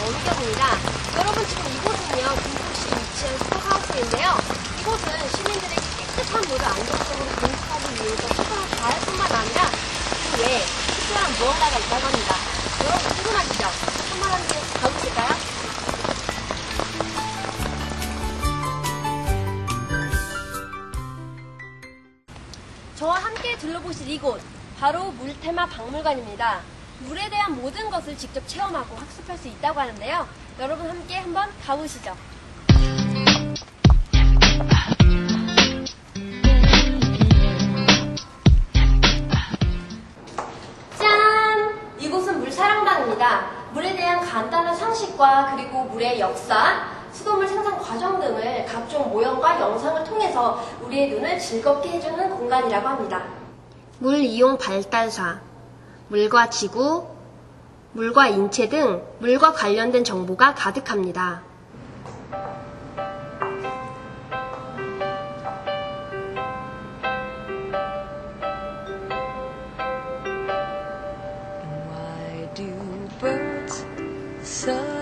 어미경입니다. 여러분 지금 이곳은요 군포시 위치한 수도하우스인데요. 이곳은 시민들의 깨끗한 물을 안정적으로 공급하기 위해서 시설을 다할 뿐만 아니라 그 외에 특별한 무언가가 있다고 합니다. 여러분 궁금하시죠? 한번 함께 가보실까요? 저와 함께 둘러보실 이곳 바로 물테마 박물관입니다. 물에 대한 모든 것을 직접 체험하고 학습할 수 있다고 하는데요. 여러분 함께 한번 가보시죠. 짠! 이곳은 물사랑방입니다. 물에 대한 간단한 상식과 그리고 물의 역사, 수돗물 생산 과정 등을 각종 모형과 영상을 통해서 우리의 눈을 즐겁게 해주는 공간이라고 합니다. 물 이용 발달사, 물과 지구, 물과 인체 등 물과 관련된 정보가 가득합니다.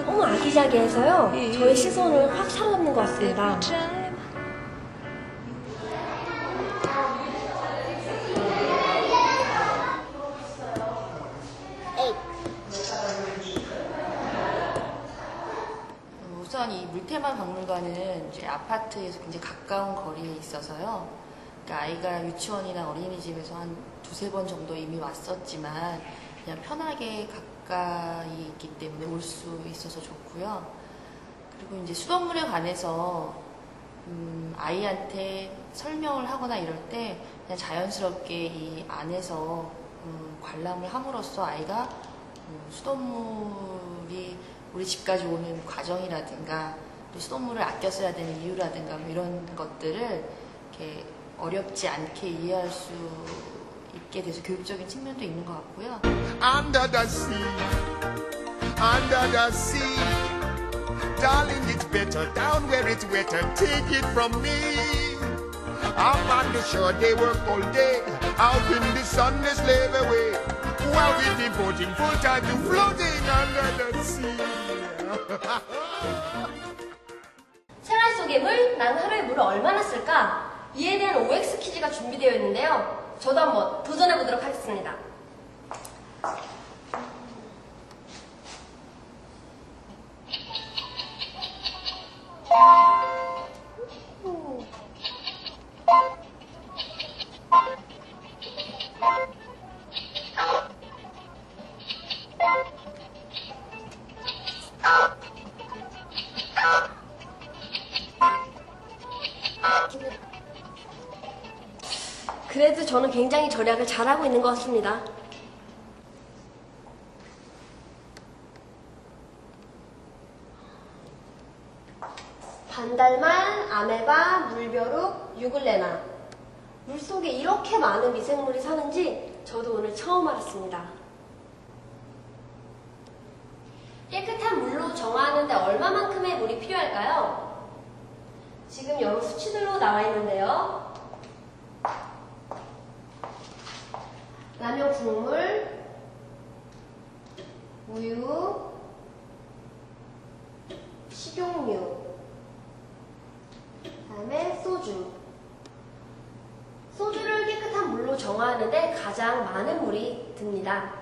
너무 아기자기해서요. 저의 시선을 확 사로잡는 것 같습니다. 박물관은 이제 아파트에서 굉장히 가까운 거리에 있어서요. 그러니까 아이가 유치원이나 어린이집에서 한 두세 번 정도 이미 왔었지만 그냥 편하게 가까이 있기 때문에 올 수 있어서 좋고요. 그리고 이제 수돗물에 관해서 음, 아이한테 설명을 하거나 이럴 때 그냥 자연스럽게 이 안에서 음, 관람을 함으로써 아이가 음, 수돗물이 우리 집까지 오는 과정이라든가 또 수돗물을 아껴 써야 되는 이유라든가 뭐 이런 것들을 이렇게 어렵지 않게 이해할 수 있게 돼서 교육적인 측면도 있는 것 같고요. under the sea, under the sea. Darling, it's better down where it's wetter. Take it from me. Up on the shore, they work all day. Out in the sun, they slave away. While we devoting full time to floating under the sea. 생활 속의 물, 난 하루에 물을 얼마나 쓸까? 이에 대한 OX 퀴즈가 준비되어 있는데요. 저도 한번 도전해 보도록 하겠습니다. 그래도 저는 굉장히 절약을 잘하고 있는 것 같습니다. 반달만, 아메바, 물벼룩, 유글레나. 물속에 이렇게 많은 미생물이 사는지 저도 오늘 처음 알았습니다. 깨끗한 물로 정화하는데 얼마만큼의 물이 필요할까요? 지금 여러 수치들로 나와 있는데요. 라면 국물, 우유, 식용유, 그다음에 소주. 소주를 깨끗한 물로 정화하는데 가장 많은 물이 듭니다.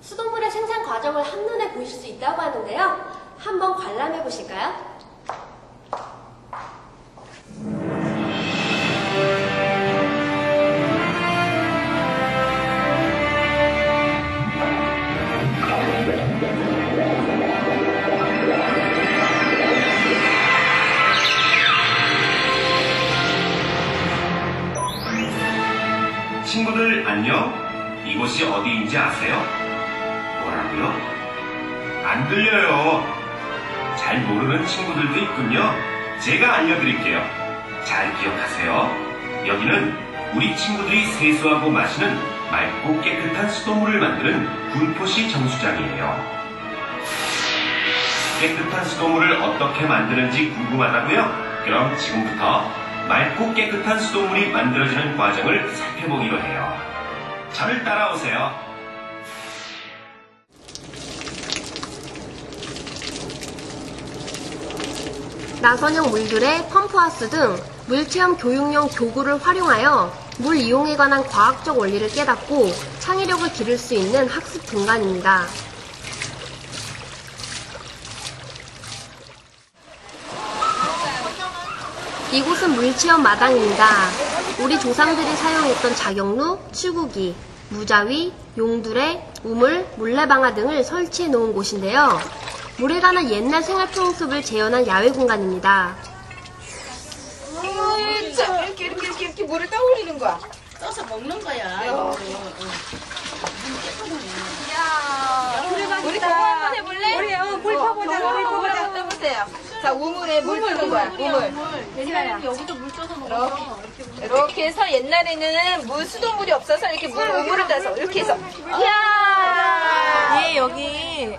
수돗물의 생산 과정을 한눈에 보실 수 있다고 하는데요. 한번 관람해 보실까요? 친구들 안녕? 이곳이 어디인지 아세요? 뭐라고요? 안 들려요. 잘 모르는 친구들도 있군요. 제가 알려드릴게요. 잘 기억하세요. 여기는 우리 친구들이 세수하고 마시는 맑고 깨끗한 수돗물을 만드는 군포시 정수장이에요. 깨끗한 수돗물을 어떻게 만드는지 궁금하다고요? 그럼 지금부터 맑고 깨끗한 수돗물이 만들어지는 과정을 살펴보기로 해요. 저를 따라오세요. 나선형 물들의 펌프하스 등 물체험 교육용 교구를 활용하여 물 이용에 관한 과학적 원리를 깨닫고 창의력을 기를 수 있는 학습 공간입니다. 이곳은 물체험 마당입니다. 우리 조상들이 사용했던 자경루, 치구기, 무자위, 용두레, 우물, 물레방아 등을 설치해 놓은 곳인데요. 물에 관한 옛날 생활 풍습을 재현한 야외 공간입니다. 자, 이렇게 이렇게 이렇게 이렇게 물을 떠올리는 거야. 떠서 먹는 거야. 우리 그거 한번 해볼래? 우리 어, 물 퍼보자, 물 퍼보자. 떠보세요. 자, 우물에 물 뜨는 거야, 우물. 여기도 물 떠서 먹어. 이렇게 해서 옛날에는 물 수돗물이 없어서 이렇게 물 우물을 따서 이렇게 해서. 이야! 예, 여기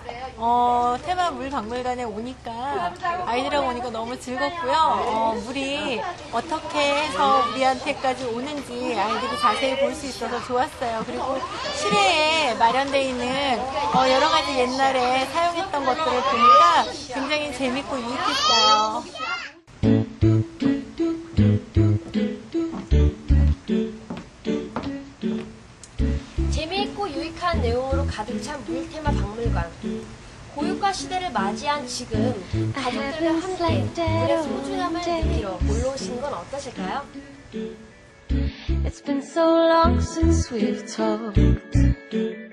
어, 테마 물 박물관에 오니까 아이들하고 오니까 너무 즐겁고요. 어, 물이 어떻게 해서 우리한테까지 오는지 아이들이 자세히 볼 수 있어서 좋았어요. 그리고 실내에 마련되어 있는 어, 여러 가지 옛날에 사용했던 것들을 보니까 굉장히 재밌고 유익했어요. 재미있고 유익한 내용으로 가득 찬 물테마 박물관. 고유가 시대를 맞이한 지금 가족들과 함께 물의 소중함을 느끼러 놀러 오신 건 어떠실까요? It's been so long since we've talked.